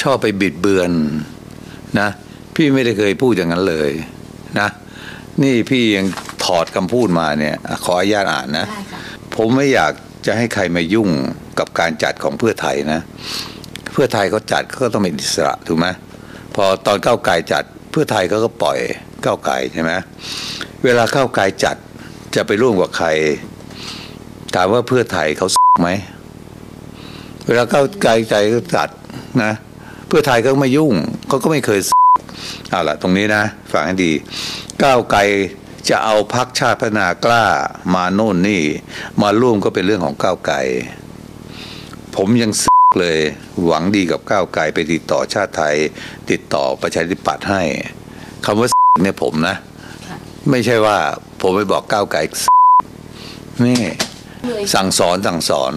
ชอบไปบิดเบือนนะ พี่ไม่ได้เคยพูดอย่างนั้นเลยนะ นี่พี่ยังถอดคำพูดมาเนี่ยอะขออนุญาตอ่านนะได้ค่ะผมไม่อยากจะให้ใครมายุ่งกับการจัดของเพื่อไทยนะ เพื่อไทยเขาจัดเขาก็ต้องเป็นอิสระถูกไหมพอตอนก้าวไกลจัดเพื่อไทยเขาก็ปล่อยก้าวไกลใช่ไหมเวลาก้าวไกลจัดจะไปร่วมกับใคร ถามว่าเพื่อไทยเขาไหมเวลาก้าวไกลใจก็จัดนะเพื่อไทยก็ไม่ยุ่งเขาก็ไม่เคยเอาล่ะตรงนี้นะฟังให้ดี ก้าวไกลจะเอาพักชาติพัฒนากล้ามาโน่นนี่ มาร่วมก็เป็นเรื่องของก้าวไกล ผมยังเลยหวังดีกับก้าวไกลไปติดต่อชาติไทย ติดต่อประชาธิปัตย์ให้คำว่าเนี่ยผมนะค่ะไม่ใช่ว่าผมไปบอกก้าวไกลนี่เลยสั่งสอนสั่งสอน